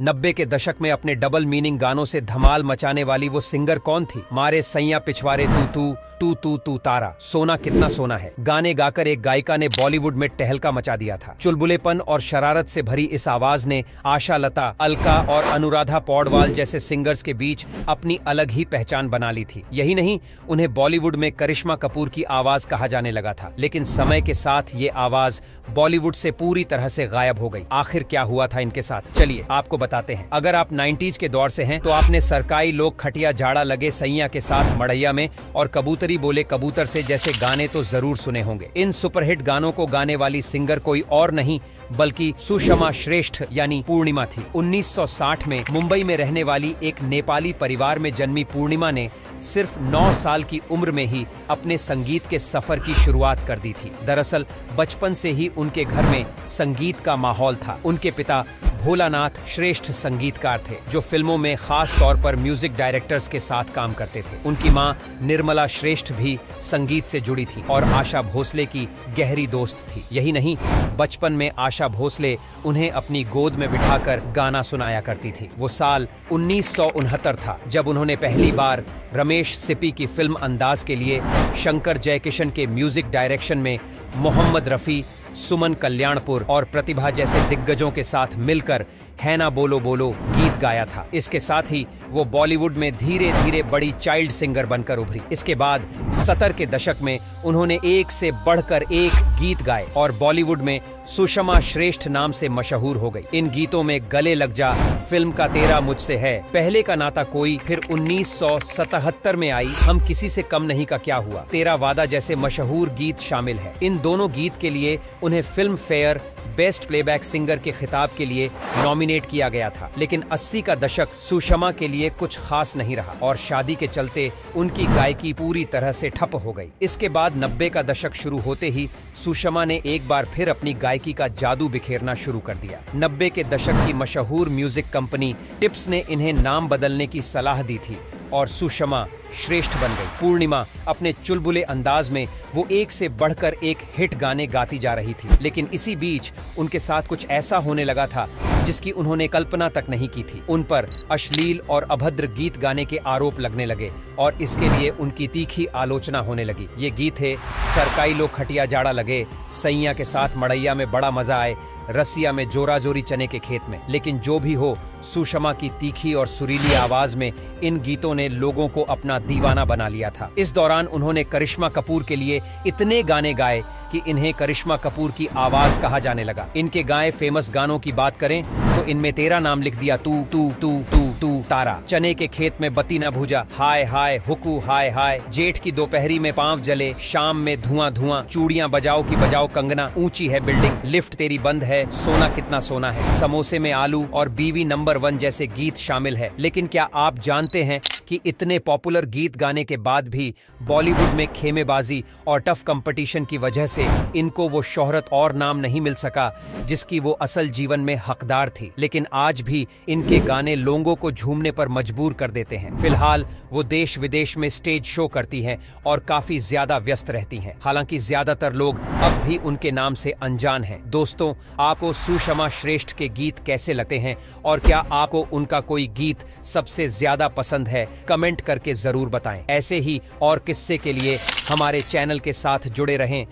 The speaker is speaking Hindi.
नब्बे के दशक में अपने डबल मीनिंग गानों से धमाल मचाने वाली वो सिंगर कौन थी? मारे सैया पिछवारे तू तू तू तू तू तारा। सोना कितना सोना है। गाने गाकर एक गायिका ने बॉलीवुड में टहलका मचा दिया था। चुलबुलेपन और शरारत से भरी इस आवाज़ ने आशा लता अलका और अनुराधा पौडवाल जैसे सिंगर्स के बीच अपनी अलग ही पहचान बना ली थी। यही नहीं, उन्हें बॉलीवुड में करिश्मा कपूर की आवाज़ कहा जाने लगा था। लेकिन समय के साथ ये आवाज़ बॉलीवुड से पूरी तरह से गायब हो गई। आखिर क्या हुआ था इनके साथ? चलिए, आपको बताते हैं। अगर आप 90s के दौर से हैं तो आपने सरकारी लोग खटिया जाड़ा लगे सैया के साथ मड़ैया में और कबूतरी बोले कबूतर से जैसे गाने तो ज़रूर सुने होंगे। इन सुपरहिट गानों को गाने वाली सिंगर कोई और नहीं, बल्कि सुषमा श्रेष्ठ यानी पूर्णिमा थी। 1960 में मुंबई में रहने वाली एक नेपाली परिवार में जन्मी पूर्णिमा ने सिर्फ़ 9 साल की उम्र में ही अपने संगीत के सफ़र की शुरुआत कर दी थी। दरअसल, बचपन से ही उनके घर में संगीत का माहौल था। उनके पिता भोलानाथ श्रेष्ठ संगीतकार थे, जो फ़िल्मों में खास तौर पर म्यूज़िक डायरेक्टर्स के साथ काम करते थे। उनकी माँ निर्मला श्रेष्ठ भी संगीत से जुड़ी थी और आशा भोसले की गहरी दोस्त थी। यही नहीं, बचपन में आशा भोसले उन्हें अपनी गोद में बिठाकर गाना सुनाया करती थी। वो साल उन्नीस सौ उनहत्तर था, जब उन्होंने पहली बार रमेश सिपी की फ़िल्म अंदाज के लिए शंकर जयकिशन के म्यूज़िक डायरेक्शन में मोहम्मद रफी सुमन कल्याणपुर और प्रतिभा जैसे दिग्गजों के साथ मिलकर हैना बोलो बोलो गीत गाया था। इसके साथ ही वो बॉलीवुड में धीरे धीरे बड़ी चाइल्ड सिंगर बनकर उभरी। इसके बाद सतर के दशक में उन्होंने एक से बढ़कर एक गीत गाए और बॉलीवुड में सुषमा श्रेष्ठ नाम से मशहूर हो गई। इन गीतों में गले लग जा, फ़िल्म का तेरा मुझसे है। पहले का नाता कोई, फिर 1977 में आई। हम किसी से कम नहीं का क्या हुआ? तेरा वादा जैसे मशहूर गीत शामिल है। इन दोनों गीत के लिए उन्हें Filmfare, best playback singer के खिताब के लिए नॉमिनेट किया गया था। लेकिन 80 का दशक सुषमा के लिए कुछ खास नहीं रहा और शादी के चलते उनकी गायकी पूरी तरह से ठप हो गई। इसके बाद 90 का दशक शुरू होते ही सुषमा ने एक बार फिर अपनी गायकी का जादू बिखेरना शुरू कर दिया। 90 के दशक की मशहूर म्यूज़िक कंपनी टिप्स ने इन्हें नाम बदलने की सलाह दी थी और सुषमा श्रेष्ठ बन गई। पूर्णिमा अपने चुलबुले अंदाज में वो एक से बढ़कर एक हिट गाने गाती जा रही थी। लेकिन इसी बीच उनके साथ कुछ ऐसा होने लगा था जिसकी उन्होंने कल्पना तक नहीं की थी। उन पर अश्लील और अभद्र गीत गाने के आरोप लगने लगे और इसके लिए उनकी तीखी आलोचना होने लगी। ये गीत है सरकारी लोग खटिया जाड़ा लगे, सैया के साथ मड़ैया में बड़ा मज़ा आए, रसिया में जोरा जोरी चने के खेत में। लेकिन जो भी हो, सुषमा की तीखी और सुरीली आवाज़ में इन गीतों ने लोगों को अपना दीवाना बना लिया था। इस दौरान उन्होंने करिश्मा कपूर के लिए इतने गाने गाए कि इन्हें करिश्मा कपूर की आवाज़ कहा जाने लगा। इनके गाए फ़ेमस गानों की बात करें तो इनमें तेरा नाम लिख दिया तू तू तू तू तू, तारा। चने के खेत में बत्ती न भूजा, हाय हाय, हुकू, हाय हाय। जेठ की दोपहरी में पाँव जले, शाम में धुआँ धुआँ। चूड़ियाँ बजाओ की बजाओ कंगना, ऊँची है बिल्डिंग। लिफ्ट तेरी बंद है, सोना कितना सोना है। समोसे में आलू और बीवी नंबर वन जैसे गीत शामिल है। लेकिन क्या आप जानते हैं कि इतने पॉपुलर गीत गाने के बाद भी बॉलीवुड में खेमेबाजी और टफ कंपटीशन की वजह से इनको वो शोहरत और नाम नहीं मिल सका, जिसकी वो असल जीवन में हकदार थी। लेकिन आज भी इनके गाने लोगों को झूमने पर मजबूर कर देते हैं। फ़िलहाल वो देश विदेश में स्टेज शो करती हैं और काफ़ी ज़्यादा व्यस्त रहती हैं। हालाँकि ज़्यादातर लोग अब भी उनके नाम से अनजान हैं। दोस्तों, आपको सुषमा श्रेष्ठ के गीत कैसे लगते हैं और क्या आपको उनका कोई गीत सबसे ज़्यादा पसंद है? कमेंट करके ज़रूर बताएँ। ऐसे ही और किस्से के लिए हमारे चैनल के साथ जुड़े रहें।